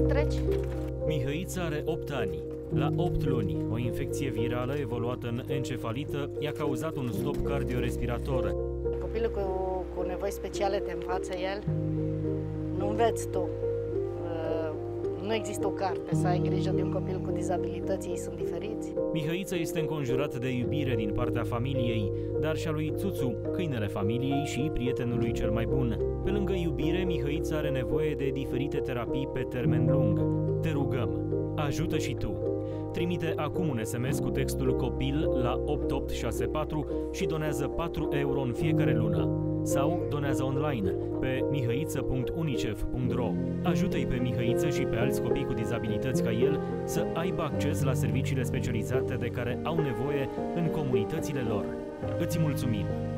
pleci? Mihăița are 8 ani. La 8 luni, o infecție virală evoluată în encefalită i-a cauzat un stop cardiorespirator. Copilul cu, cu nevoi speciale te învață el. Nu înveți tu. Uh, Nu există o carte să ai grijă de un copil cu dizabilități, ei sunt diferiți. Mihăița este înconjurat de iubire din partea familiei, dar și a lui Țuțu, câinele familiei și prietenului cel mai bun. Pe lângă iubire, Mihăița are nevoie de diferite terapii pe termen lung. Te rugăm, ajută și tu! Trimite acum un SMS cu textul COPIL la 8864 și donează 4 euro în fiecare lună. Sau donează online pe mihăiță.unicef.ro. Ajută-i pe Mihăiță și pe alți copii cu dizabilități ca el să aibă acces la serviciile specializate de care au nevoie în comunitățile lor. Îți mulțumim!